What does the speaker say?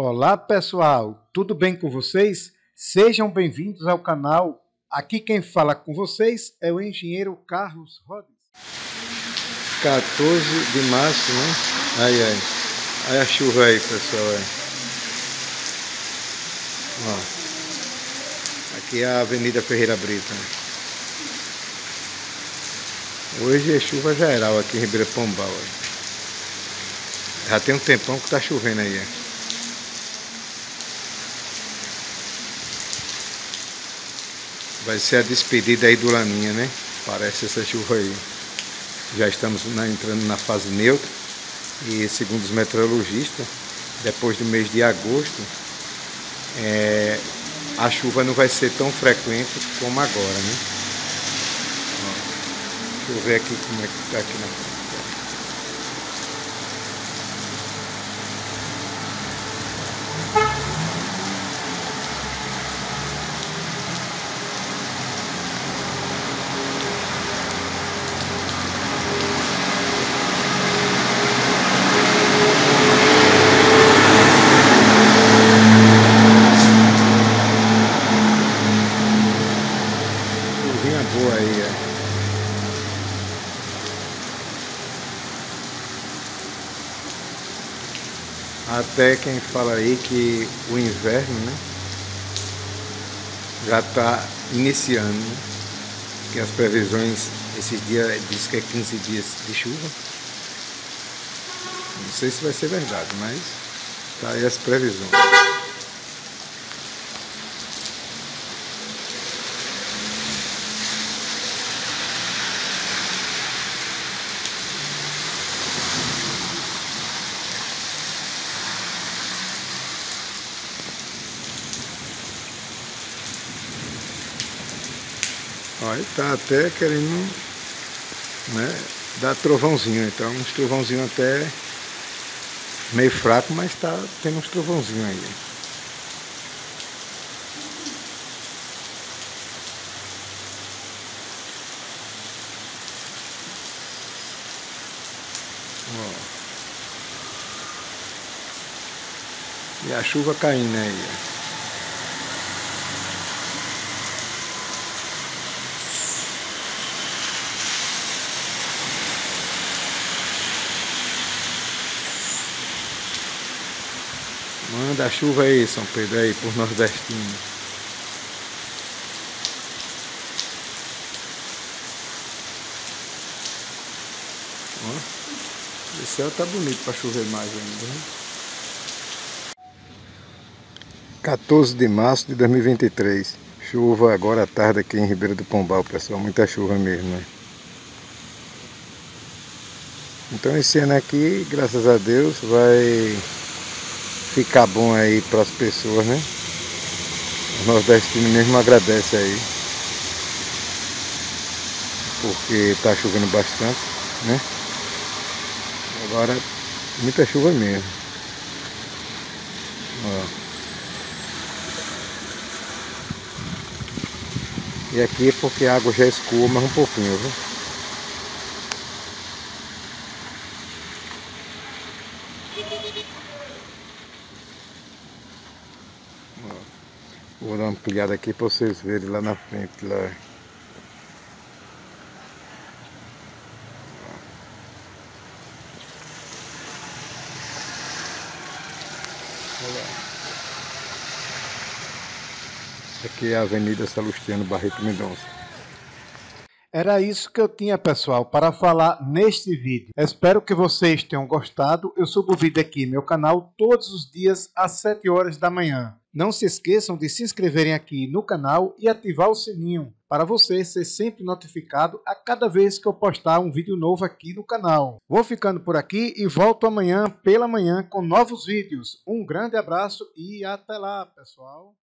Olá pessoal, tudo bem com vocês? Sejam bem-vindos ao canal. Aqui quem fala com vocês é o engenheiro Carlos Rodes. 14 de março, né? Ai, ai. Olha a chuva aí, pessoal. Aí. Ó. Aqui é a Avenida Ferreira Brito. Né? Hoje é chuva geral aqui em Ribeira Pombal. Aí. Já tem um tempão que tá chovendo aí. Vai ser a despedida aí do Laninha, né? Parece essa chuva aí. Já estamos na, entrando na fase neutra. E segundo os meteorologistas, depois do mês de agosto, é, a chuva não vai ser tão frequente como agora, né? Deixa eu ver aqui como é que tá aqui na frente. Chuvinha boa aí, é. Até quem fala aí que o inverno, né? Já está iniciando, né? Que as previsões, esses dias, diz que é 15 dias de chuva. Não sei se vai ser verdade, mas tá aí as previsões. Olha, tá até querendo né, dar trovãozinho, então uns trovãozinho até meio fraco, mas tá tendo uns trovãozinhos aí. Ó. E a chuva caindo aí. Manda a chuva aí, São Pedro, aí, por nordestino. Ó, o céu tá bonito para chover mais ainda, né? 14 de março de 2023. Chuva agora à tarde aqui em Ribeira do Pombal, pessoal. Muita chuva mesmo, né? Então esse ano aqui, graças a Deus, vai ficar bom aí para as pessoas, né? O nordestino mesmo agradece aí. Porque tá chovendo bastante, né? Agora muita chuva mesmo. Ó. E aqui é porque a água já escoou mais um pouquinho, viu? Vou dar uma ampliada aqui para vocês verem lá na frente. Lá. Aqui é a Avenida Salustiano Barreto Mendonça. Era isso que eu tinha, pessoal, para falar neste vídeo. Espero que vocês tenham gostado. Eu subo vídeo aqui no meu canal todos os dias às 7 horas da manhã. Não se esqueçam de se inscreverem aqui no canal e ativar o sininho para você ser sempre notificado a cada vez que eu postar um vídeo novo aqui no canal. Vou ficando por aqui e volto amanhã pela manhã com novos vídeos. Um grande abraço e até lá, pessoal!